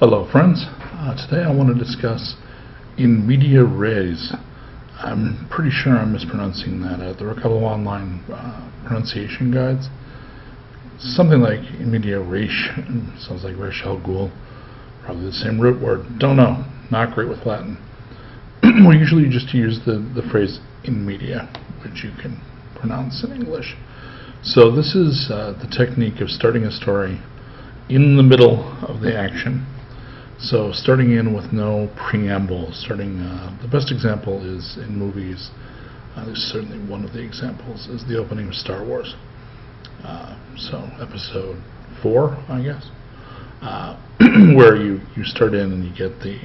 Hello friends, uh, today I want to discuss in media res. I'm pretty sure I'm mispronouncing that. Uh, there are a couple of online uh, pronunciation guides. Something like in media res, sounds like Ra's al probably the same root word. Don't know, not great with Latin. we usually just use the, the phrase in media, which you can pronounce in English. So this is uh, the technique of starting a story in the middle of the action. So starting in with no preamble, starting, uh, the best example is in movies, uh, there's certainly one of the examples, is the opening of Star Wars. Uh, so episode 4, I guess, uh, where you, you start in and you get the,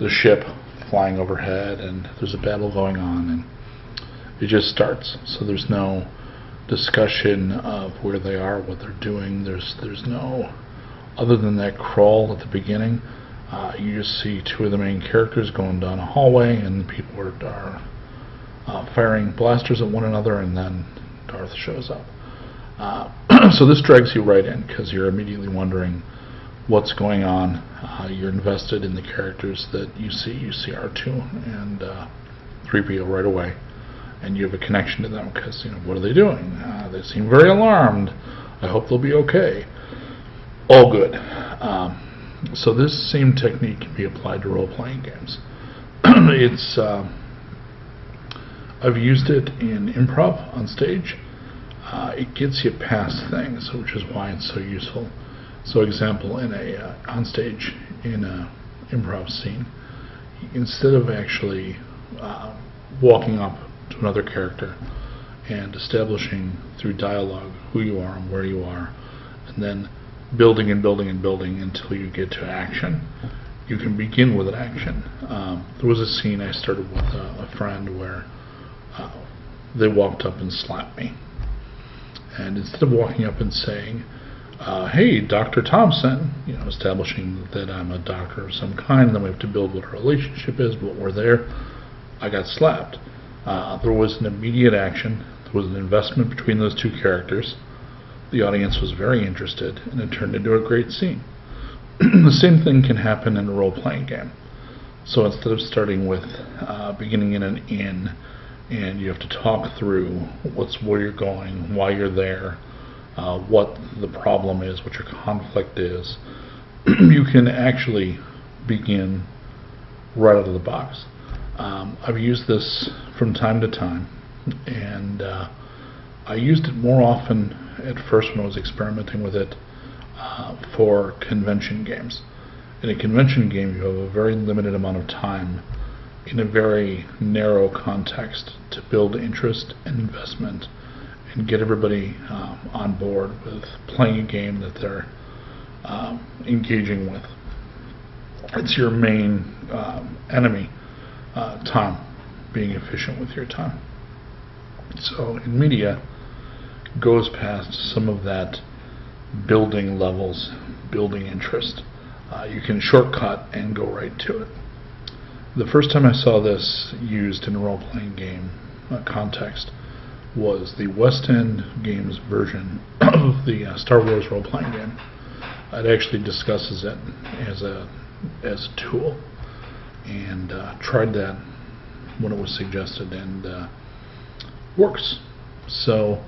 the ship flying overhead and there's a battle going on and it just starts. So there's no discussion of where they are, what they're doing. There's there's no other than that crawl at the beginning. Uh, you just see two of the main characters going down a hallway, and people are, are uh, firing blasters at one another, and then Darth shows up. Uh, so this drags you right in because you're immediately wondering what's going on. Uh, you're invested in the characters that you see. You see R2 and 3PO uh, right away and you have a connection to them because you know what are they doing? Uh, they seem very alarmed. I hope they'll be okay. All good. Um, so this same technique can be applied to role-playing games. it's uh, I've used it in improv on stage. Uh, it gets you past things, which is why it's so useful. So, example, in a uh, on stage in a improv scene, instead of actually uh, walking up to another character and establishing through dialogue who you are and where you are, and then building and building and building until you get to action. You can begin with an action. Um, there was a scene I started with a, a friend where uh, they walked up and slapped me. And instead of walking up and saying, uh, hey, Dr. Thompson, you know, establishing that I'm a doctor of some kind, then we have to build what our relationship is, but we're there, I got slapped. Uh, there was an immediate action. There was an investment between those two characters. The audience was very interested, and it turned into a great scene. the same thing can happen in a role-playing game. So instead of starting with uh, beginning in an inn, and you have to talk through what's where you're going, why you're there, uh, what the problem is, what your conflict is, you can actually begin right out of the box. Um, I've used this from time to time, and uh, I used it more often at first when I was experimenting with it uh, for convention games. In a convention game, you have a very limited amount of time in a very narrow context to build interest and investment and get everybody um, on board with playing a game that they're um, engaging with. It's your main um, enemy uh, time, being efficient with your time. So in media, goes past some of that building levels, building interest. Uh, you can shortcut and go right to it. The first time I saw this used in a role-playing game uh, context was the West End Games version of the uh, Star Wars role-playing game. It actually discusses it as a as a tool and uh, tried that when it was suggested and uh, works. So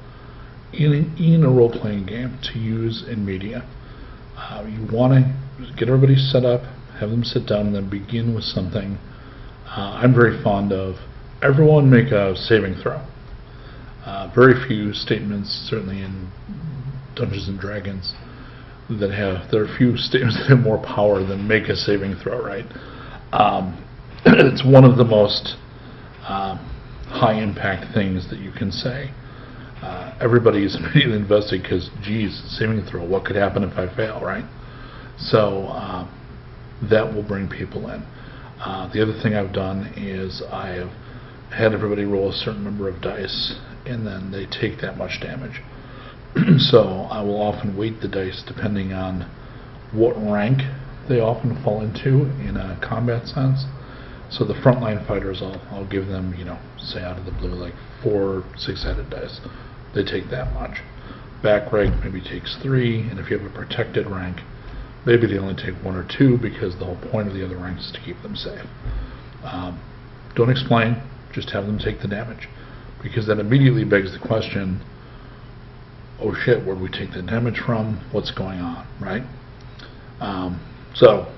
in, in a role-playing game to use in media, uh, you want to get everybody set up, have them sit down and then begin with something. Uh, I'm very fond of everyone make a saving throw. Uh, very few statements, certainly in Dungeons and Dragons, that have there are few statements that have more power than make a saving throw, right? Um, it's one of the most uh, high impact things that you can say. Everybody is immediately invested because, geez, saving throw, what could happen if I fail, right? So uh, that will bring people in. Uh, the other thing I've done is I have had everybody roll a certain number of dice and then they take that much damage. so I will often weight the dice depending on what rank they often fall into in a combat sense. So the frontline fighters, I'll, I'll give them, you know, say out of the blue, like four six-sided dice. They take that much. Back rank maybe takes three, and if you have a protected rank, Maybe they only take one or two because the whole point of the other ranks is to keep them safe. Um, don't explain, just have them take the damage. Because that immediately begs the question, oh shit, where do we take the damage from? What's going on, right? Um, so,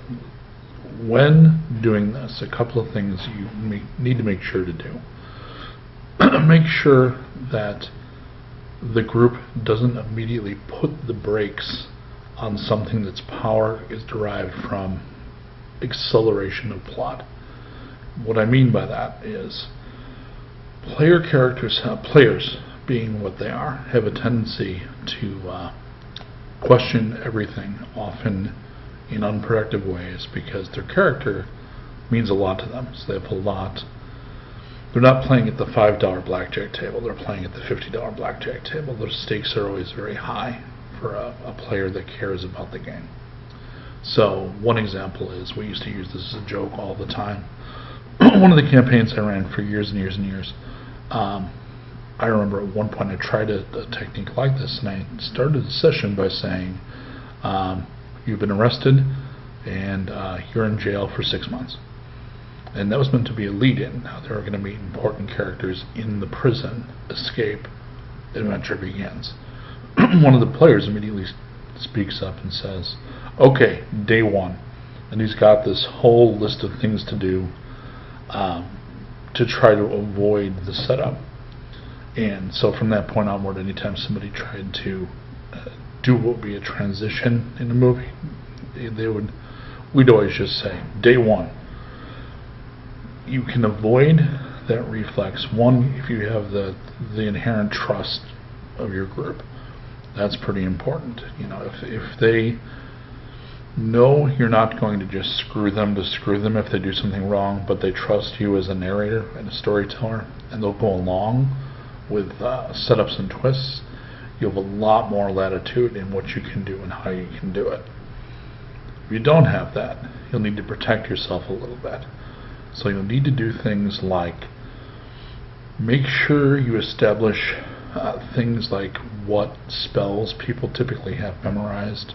when doing this, a couple of things you need to make sure to do. make sure that the group doesn't immediately put the brakes on something that's power is derived from acceleration of plot. What I mean by that is player characters, have, players being what they are, have a tendency to uh, question everything, often in unproductive ways, because their character means a lot to them. So they have a lot. They're not playing at the $5 blackjack table, they're playing at the $50 blackjack table. The stakes are always very high for a, a player that cares about the game. So one example is, we used to use this as a joke all the time. one of the campaigns I ran for years and years and years, um, I remember at one point I tried a, a, technique like this, and I started the session by saying, um, "You've been arrested, and uh, you're in jail for six months." And that was meant to be a lead-in. Now there are going to be important characters in the prison. Escape. Adventure begins. one of the players immediately speaks up and says, "Okay, day one," and he's got this whole list of things to do. Um, to try to avoid the setup. And so from that point onward, anytime somebody tried to uh, do what would be a transition in a movie, they, they would, we'd always just say, day one, you can avoid that reflex. One, if you have the the inherent trust of your group, that's pretty important. You know, if if they know you're not going to just screw them to screw them if they do something wrong, but they trust you as a narrator and a storyteller, and they'll go along with uh, setups and twists. You have a lot more latitude in what you can do and how you can do it. If you don't have that, you'll need to protect yourself a little bit. So you'll need to do things like make sure you establish uh, things like what spells people typically have memorized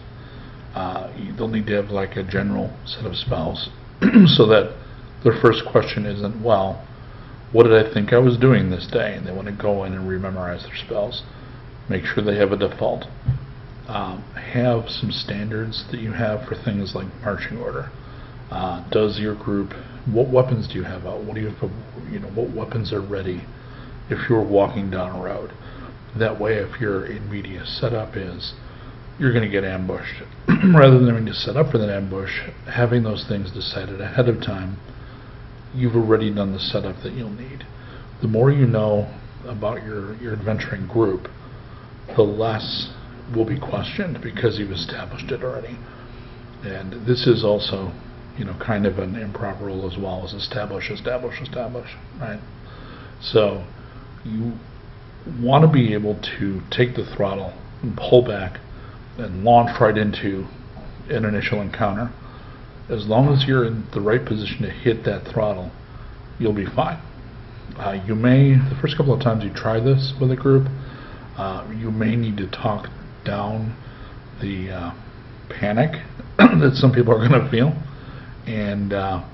uh, they'll need to have like a general set of spells so that their first question isn't, well, what did I think I was doing this day? And they want to go in and rememorize their spells. Make sure they have a default. Um, have some standards that you have for things like marching order. Uh, does your group, what weapons do you have out? What do you have, you know, what weapons are ready if you're walking down a road? That way, if your immediate setup is, you're going to get ambushed. Rather than having to set up for that ambush, having those things decided ahead of time, you've already done the setup that you'll need. The more you know about your, your adventuring group, the less will be questioned because you've established it already. And this is also, you know, kind of an improv rule as well as establish, establish, establish, right? So you want to be able to take the throttle and pull back and launch right into an initial encounter. As long as you're in the right position to hit that throttle, you'll be fine. Uh, you may, the first couple of times you try this with a group, uh, you may need to talk down the uh, panic that some people are going to feel and uh,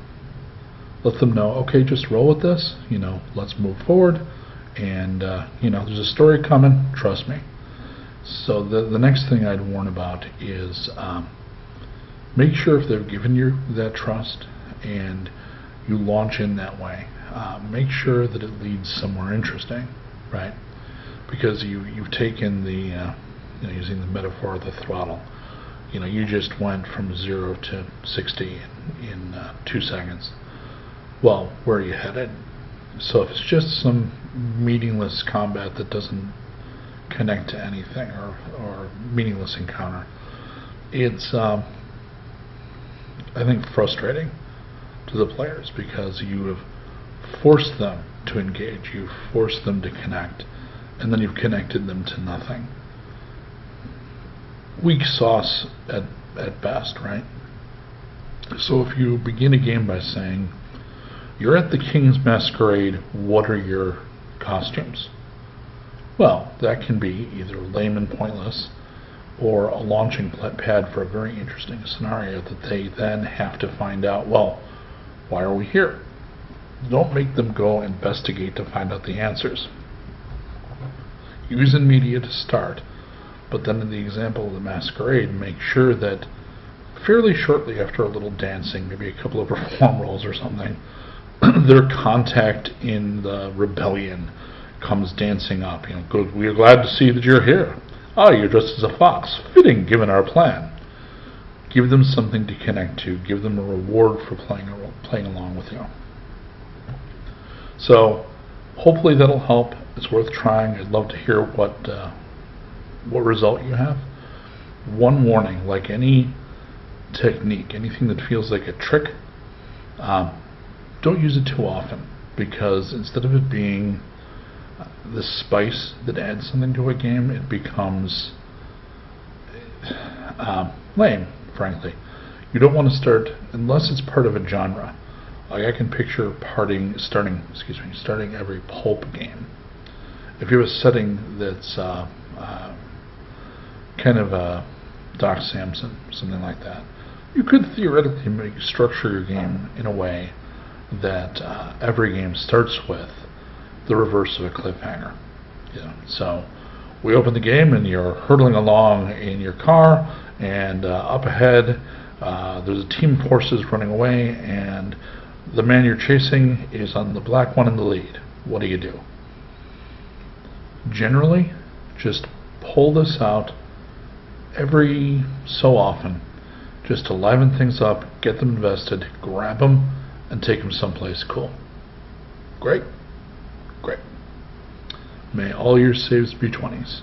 let them know, okay, just roll with this, you know, let's move forward and, uh, you know, there's a story coming, trust me. So the, the next thing I'd warn about is um, make sure if they've given you that trust and you launch in that way, uh, make sure that it leads somewhere interesting, right? Because you, you've taken the, uh, you know, using the metaphor of the throttle, you know, you just went from 0 to 60 in, in uh, two seconds. Well, where are you headed? So if it's just some meaningless combat that doesn't connect to anything or, or meaningless encounter. It's, um, I think, frustrating to the players because you have forced them to engage, you've forced them to connect, and then you've connected them to nothing. Weak sauce at, at best, right? So if you begin a game by saying, you're at the King's Masquerade, what are your costumes? Well, that can be either lame and pointless, or a launching pad for a very interesting scenario that they then have to find out, well, why are we here? Don't make them go investigate to find out the answers. Use in media to start, but then in the example of the masquerade, make sure that fairly shortly after a little dancing, maybe a couple of reform rolls or something, their contact in the rebellion comes dancing up. You know, good. We are glad to see that you're here. Ah, you're dressed as a fox. Fitting, given our plan. Give them something to connect to. Give them a reward for playing playing along with you. So, hopefully that'll help. It's worth trying. I'd love to hear what uh, what result you have. One warning, like any technique, anything that feels like a trick, um, don't use it too often because instead of it being the spice that adds something to a game, it becomes um, lame, frankly. You don't want to start unless it's part of a genre. Like I can picture parting, starting, excuse me, starting every pulp game. If you have a setting that's uh, uh, kind of a Doc Samson, something like that, you could theoretically make structure your game in a way that uh, every game starts with the reverse of a cliffhanger. So we open the game and you're hurtling along in your car, and uh, up ahead uh, there's a team of horses running away, and the man you're chasing is on the black one in the lead. What do you do? Generally, just pull this out every so often, just to liven things up, get them invested, grab them, and take them someplace cool. Great? Great. May all your saves be 20s.